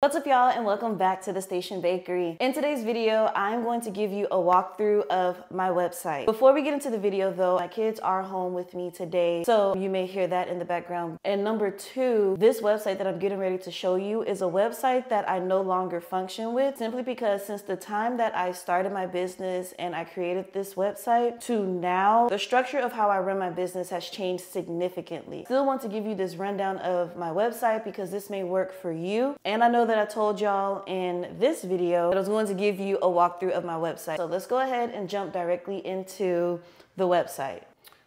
What's up y'all and welcome back to the Station Bakery. In today's video, I'm going to give you a walkthrough of my website. Before we get into the video though, my kids are home with me today, so you may hear that in the background. And number two, this website that I'm getting ready to show you is a website that I no longer function with simply because since the time that I started my business and I created this website to now, the structure of how I run my business has changed significantly. Still want to give you this rundown of my website because this may work for you. And I know that I told y'all in this video that I was going to give you a walkthrough of my website. So let's go ahead and jump directly into the website.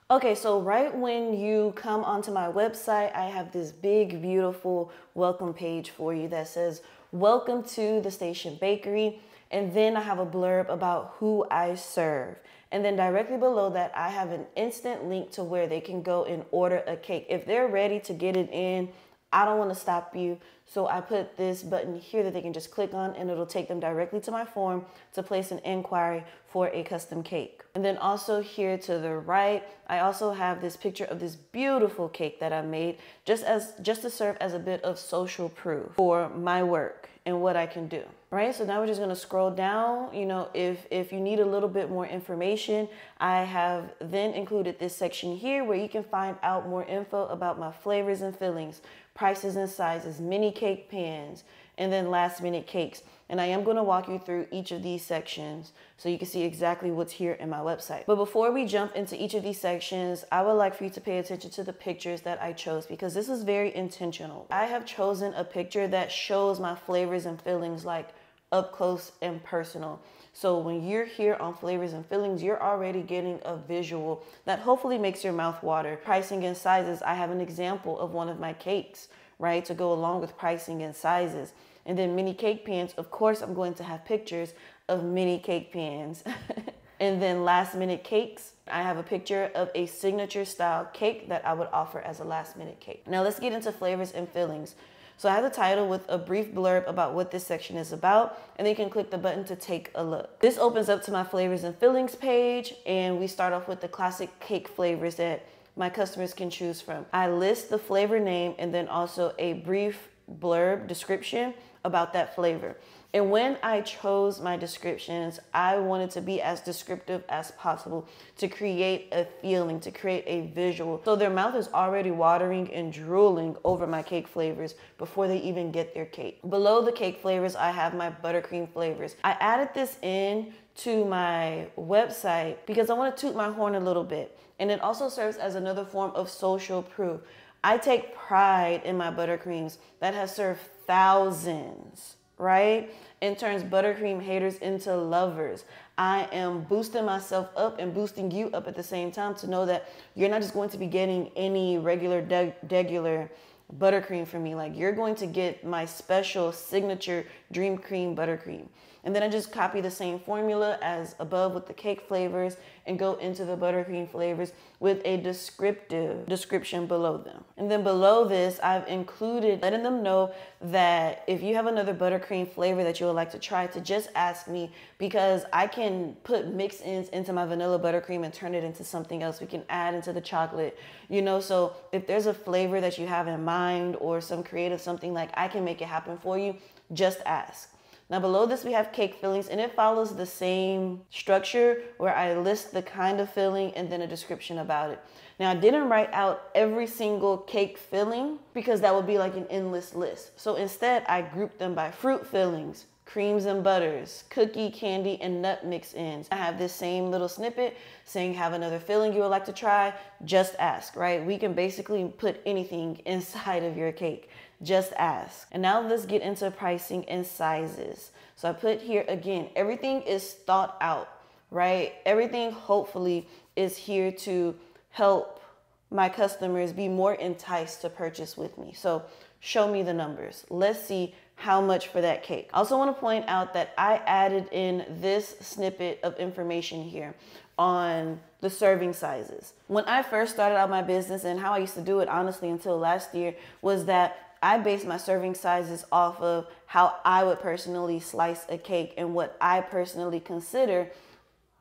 Okay, so right when you come onto my website, I have this big, beautiful welcome page for you that says, Welcome to the Station Bakery. And then I have a blurb about who I serve. And then directly below that, I have an instant link to where they can go and order a cake. If they're ready to get it in I don't want to stop you. So I put this button here that they can just click on and it'll take them directly to my form to place an inquiry for a custom cake. And then also here to the right, I also have this picture of this beautiful cake that I made just as just to serve as a bit of social proof for my work and what I can do. Right, so now we're just gonna scroll down. You know, if, if you need a little bit more information, I have then included this section here where you can find out more info about my flavors and fillings, prices and sizes, mini cake pans, and then last minute cakes. And I am gonna walk you through each of these sections so you can see exactly what's here in my website. But before we jump into each of these sections, I would like for you to pay attention to the pictures that I chose because this is very intentional. I have chosen a picture that shows my flavors and fillings like up close and personal. So when you're here on flavors and fillings, you're already getting a visual that hopefully makes your mouth water. Pricing and sizes, I have an example of one of my cakes, right, to go along with pricing and sizes. And then mini cake pans, of course, I'm going to have pictures of mini cake pans. and then last minute cakes, I have a picture of a signature style cake that I would offer as a last minute cake. Now let's get into flavors and fillings. So I have the title with a brief blurb about what this section is about, and then you can click the button to take a look. This opens up to my flavors and fillings page, and we start off with the classic cake flavors that my customers can choose from. I list the flavor name and then also a brief blurb description about that flavor. And when I chose my descriptions, I wanted to be as descriptive as possible to create a feeling, to create a visual. So their mouth is already watering and drooling over my cake flavors before they even get their cake. Below the cake flavors, I have my buttercream flavors. I added this in to my website because I want to toot my horn a little bit. And it also serves as another form of social proof. I take pride in my buttercreams that has served thousands right? And turns buttercream haters into lovers. I am boosting myself up and boosting you up at the same time to know that you're not just going to be getting any regular, regular buttercream from me. Like you're going to get my special signature dream cream buttercream. And then I just copy the same formula as above with the cake flavors and go into the buttercream flavors with a descriptive description below them. And then below this, I've included letting them know that if you have another buttercream flavor that you would like to try to just ask me because I can put mix-ins into my vanilla buttercream and turn it into something else. We can add into the chocolate, you know, so if there's a flavor that you have in mind or some creative something like I can make it happen for you, just ask. Now below this we have cake fillings and it follows the same structure where I list the kind of filling and then a description about it. Now I didn't write out every single cake filling because that would be like an endless list. So instead I grouped them by fruit fillings, creams and butters, cookie, candy, and nut mix ins. I have this same little snippet saying have another filling you would like to try, just ask, right? We can basically put anything inside of your cake just ask. And now let's get into pricing and sizes. So I put here again, everything is thought out, right? Everything hopefully is here to help my customers be more enticed to purchase with me. So show me the numbers. Let's see how much for that cake. I also want to point out that I added in this snippet of information here on the serving sizes. When I first started out my business and how I used to do it honestly until last year was that I base my serving sizes off of how I would personally slice a cake and what I personally consider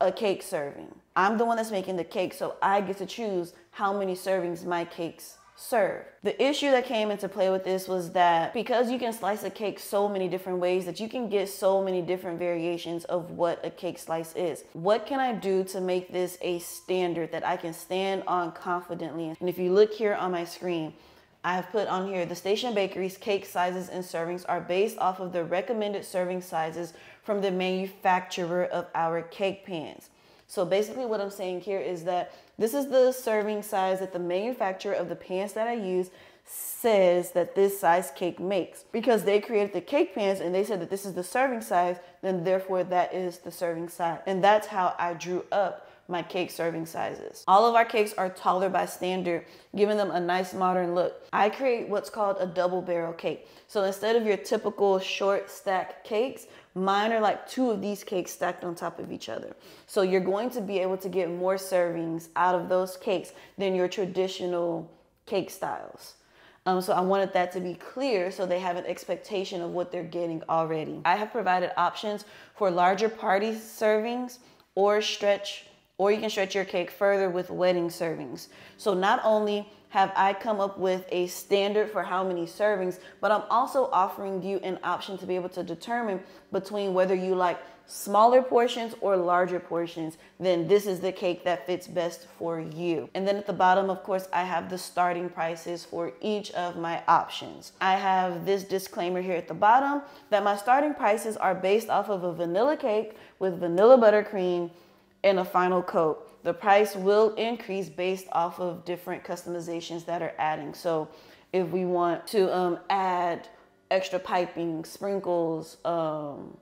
a cake serving. I'm the one that's making the cake, so I get to choose how many servings my cakes serve. The issue that came into play with this was that because you can slice a cake so many different ways that you can get so many different variations of what a cake slice is. What can I do to make this a standard that I can stand on confidently? And if you look here on my screen, I've put on here the Station Bakery's cake sizes and servings are based off of the recommended serving sizes from the manufacturer of our cake pans. So basically what I'm saying here is that this is the serving size that the manufacturer of the pans that I use says that this size cake makes. Because they created the cake pans and they said that this is the serving size, then therefore that is the serving size. And that's how I drew up my cake serving sizes. All of our cakes are taller by standard, giving them a nice modern look. I create what's called a double barrel cake. So instead of your typical short stack cakes, Mine are like two of these cakes stacked on top of each other. So you're going to be able to get more servings out of those cakes than your traditional cake styles. Um, so I wanted that to be clear so they have an expectation of what they're getting already. I have provided options for larger party servings or stretch, or you can stretch your cake further with wedding servings. So not only have I come up with a standard for how many servings, but I'm also offering you an option to be able to determine between whether you like smaller portions or larger portions, then this is the cake that fits best for you. And then at the bottom, of course, I have the starting prices for each of my options. I have this disclaimer here at the bottom that my starting prices are based off of a vanilla cake with vanilla buttercream and a final coat the price will increase based off of different customizations that are adding. So if we want to um, add extra piping, sprinkles, um,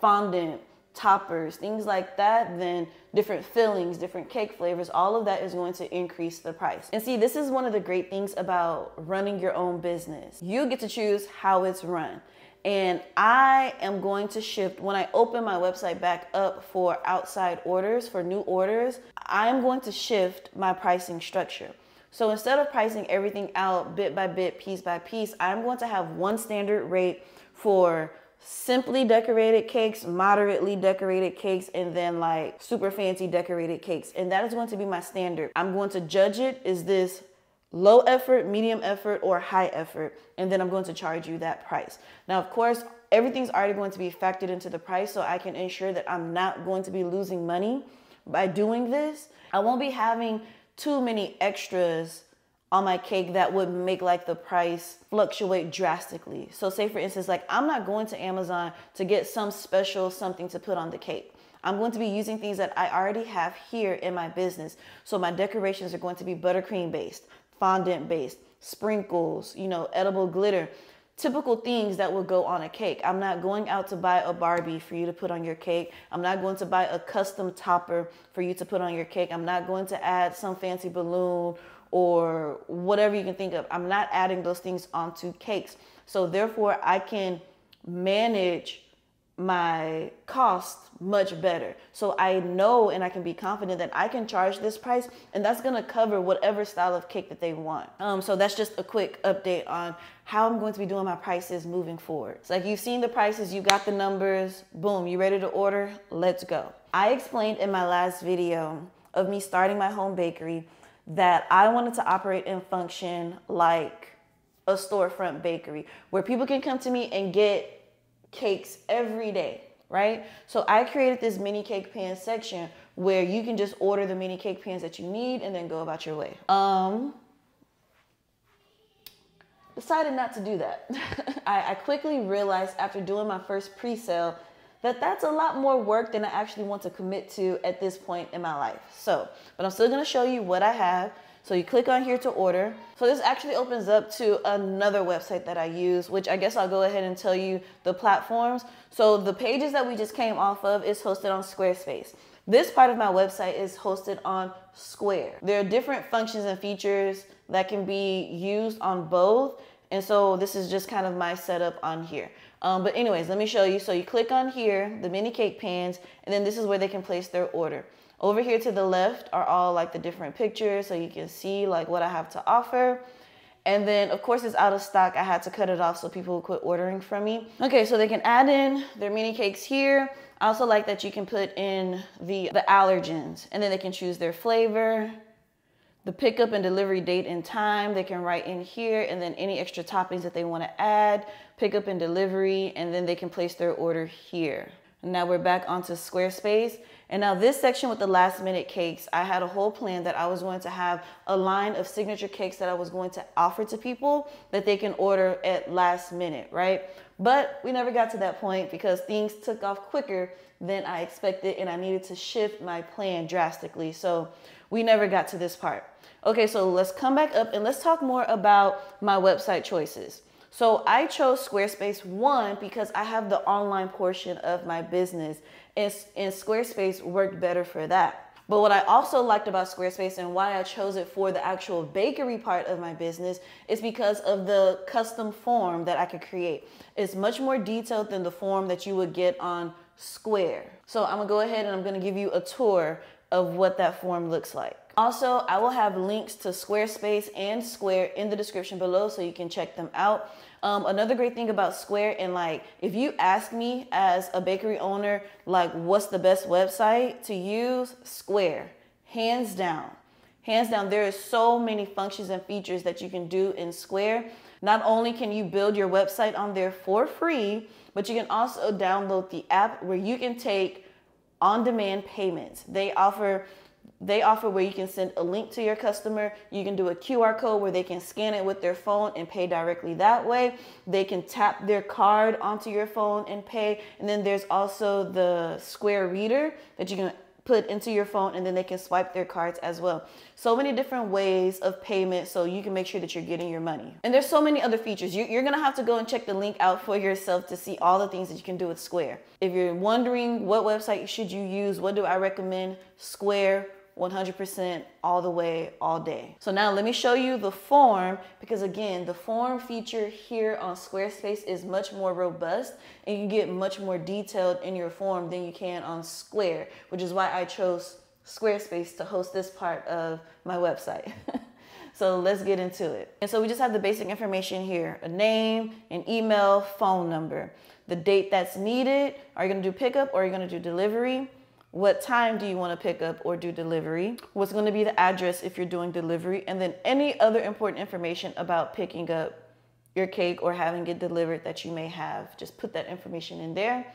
fondant, toppers, things like that, then different fillings, different cake flavors, all of that is going to increase the price. And see, this is one of the great things about running your own business. You get to choose how it's run. And I am going to shift when I open my website back up for outside orders, for new orders, I'm going to shift my pricing structure. So instead of pricing everything out bit by bit, piece by piece, I'm going to have one standard rate for simply decorated cakes, moderately decorated cakes, and then like super fancy decorated cakes. And that is going to be my standard. I'm going to judge it. Is this low effort, medium effort, or high effort, and then I'm going to charge you that price. Now, of course, everything's already going to be factored into the price so I can ensure that I'm not going to be losing money by doing this. I won't be having too many extras on my cake that would make like the price fluctuate drastically. So say for instance, like I'm not going to Amazon to get some special something to put on the cake. I'm going to be using things that I already have here in my business. So my decorations are going to be buttercream based fondant based, sprinkles, you know, edible glitter, typical things that will go on a cake. I'm not going out to buy a Barbie for you to put on your cake. I'm not going to buy a custom topper for you to put on your cake. I'm not going to add some fancy balloon or whatever you can think of. I'm not adding those things onto cakes. So therefore I can manage my cost much better. So I know and I can be confident that I can charge this price and that's gonna cover whatever style of cake that they want. Um, so that's just a quick update on how I'm going to be doing my prices moving forward. So like you've seen the prices, you got the numbers, boom, you ready to order? Let's go. I explained in my last video of me starting my home bakery that I wanted to operate and function like a storefront bakery where people can come to me and get cakes every day, right? So I created this mini cake pan section where you can just order the mini cake pans that you need and then go about your way. Um, decided not to do that. I, I quickly realized after doing my first pre-sale that that's a lot more work than I actually want to commit to at this point in my life. So, but I'm still gonna show you what I have so you click on here to order. So this actually opens up to another website that I use, which I guess I'll go ahead and tell you the platforms. So the pages that we just came off of is hosted on Squarespace. This part of my website is hosted on Square. There are different functions and features that can be used on both. And so this is just kind of my setup on here. Um, but anyways, let me show you. So you click on here, the mini cake pans, and then this is where they can place their order. Over here to the left are all like the different pictures so you can see like what I have to offer. And then of course it's out of stock. I had to cut it off so people quit ordering from me. Okay, so they can add in their mini cakes here. I also like that you can put in the, the allergens and then they can choose their flavor, the pickup and delivery date and time they can write in here and then any extra toppings that they want to add, pickup and delivery, and then they can place their order here. And now we're back onto Squarespace. And now this section with the last minute cakes, I had a whole plan that I was going to have a line of signature cakes that I was going to offer to people that they can order at last minute, right? But we never got to that point because things took off quicker than I expected and I needed to shift my plan drastically. So we never got to this part. Okay, so let's come back up and let's talk more about my website choices. So I chose Squarespace one because I have the online portion of my business and, and Squarespace worked better for that. But what I also liked about Squarespace and why I chose it for the actual bakery part of my business is because of the custom form that I could create. It's much more detailed than the form that you would get on Square. So I'm gonna go ahead and I'm gonna give you a tour of what that form looks like. Also, I will have links to Squarespace and Square in the description below so you can check them out. Um, another great thing about Square and like if you ask me as a bakery owner like what's the best website to use, Square, hands down. Hands down, there is so many functions and features that you can do in Square. Not only can you build your website on there for free, but you can also download the app where you can take on-demand payments. They offer they offer where you can send a link to your customer. You can do a QR code where they can scan it with their phone and pay directly that way. They can tap their card onto your phone and pay. And then there's also the Square Reader that you can put into your phone and then they can swipe their cards as well. So many different ways of payment so you can make sure that you're getting your money. And there's so many other features. You're gonna have to go and check the link out for yourself to see all the things that you can do with Square. If you're wondering what website should you use, what do I recommend? Square 100% all the way, all day. So now let me show you the form because again, the form feature here on Squarespace is much more robust and you get much more detailed in your form than you can on Square, which is why I chose Squarespace to host this part of my website. so let's get into it. And so we just have the basic information here, a name, an email, phone number, the date that's needed. Are you gonna do pickup or are you gonna do delivery? What time do you want to pick up or do delivery? What's going to be the address if you're doing delivery? And then any other important information about picking up your cake or having it delivered that you may have. Just put that information in there.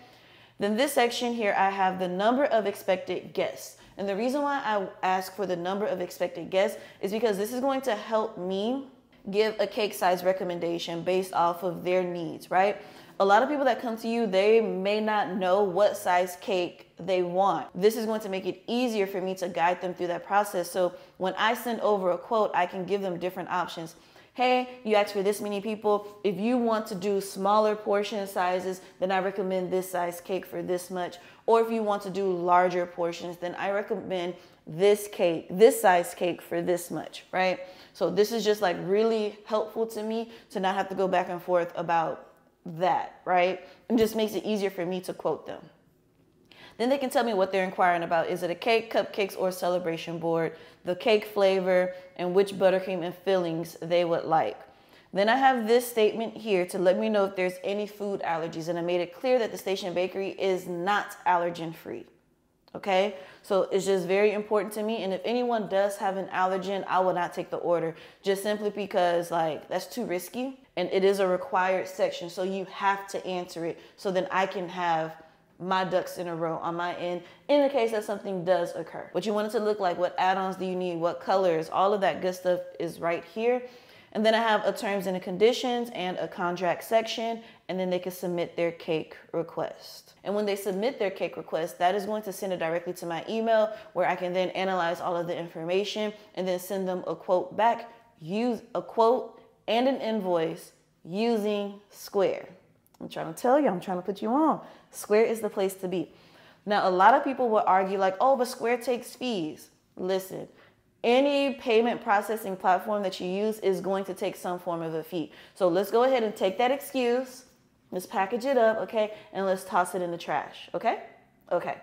Then this section here, I have the number of expected guests. And the reason why I ask for the number of expected guests is because this is going to help me give a cake size recommendation based off of their needs, right? A lot of people that come to you, they may not know what size cake they want. This is going to make it easier for me to guide them through that process. So when I send over a quote, I can give them different options. Hey, you asked for this many people. If you want to do smaller portion sizes, then I recommend this size cake for this much. Or if you want to do larger portions, then I recommend this cake, this size cake for this much, right? So this is just like really helpful to me to not have to go back and forth about that, right? And just makes it easier for me to quote them. Then they can tell me what they're inquiring about. Is it a cake, cupcakes, or celebration board? The cake flavor and which buttercream and fillings they would like. Then I have this statement here to let me know if there's any food allergies. And I made it clear that the Station Bakery is not allergen free. Okay, so it's just very important to me. And if anyone does have an allergen, I will not take the order just simply because like that's too risky and it is a required section. So you have to answer it so then I can have my ducks in a row on my end in the case that something does occur. What you want it to look like, what add-ons do you need, what colors, all of that good stuff is right here. And then I have a terms and conditions and a contract section, and then they can submit their cake request. And when they submit their cake request, that is going to send it directly to my email where I can then analyze all of the information and then send them a quote back, use a quote and an invoice using Square. I'm trying to tell you, I'm trying to put you on. Square is the place to be. Now, a lot of people will argue like, oh, but Square takes fees. Listen, any payment processing platform that you use is going to take some form of a fee. So let's go ahead and take that excuse, let's package it up, okay, and let's toss it in the trash, okay? Okay,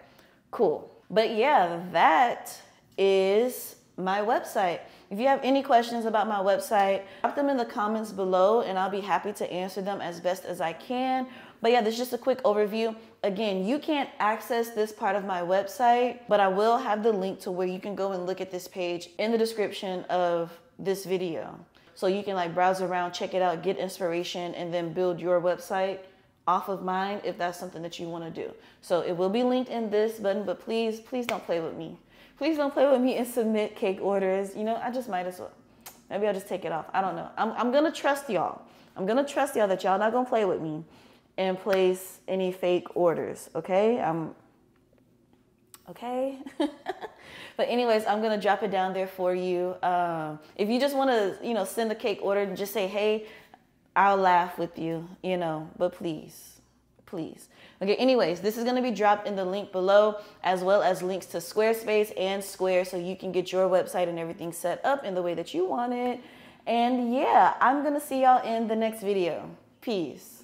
cool. But yeah, that is my website. If you have any questions about my website, drop them in the comments below and I'll be happy to answer them as best as I can. But yeah, this is just a quick overview. Again, you can't access this part of my website, but I will have the link to where you can go and look at this page in the description of this video. So you can like browse around, check it out, get inspiration, and then build your website off of mine if that's something that you want to do. So it will be linked in this button, but please, please don't play with me. Please don't play with me and submit cake orders. You know, I just might as well. Maybe I'll just take it off. I don't know. I'm, I'm going to trust y'all. I'm going to trust y'all that y'all not going to play with me and place any fake orders, okay? I'm okay. but anyways, I'm gonna drop it down there for you. Um, if you just want to, you know, send a cake order and just say, hey, I'll laugh with you, you know. But please, please. Okay. Anyways, this is gonna be dropped in the link below, as well as links to Squarespace and Square, so you can get your website and everything set up in the way that you want it. And yeah, I'm gonna see y'all in the next video. Peace.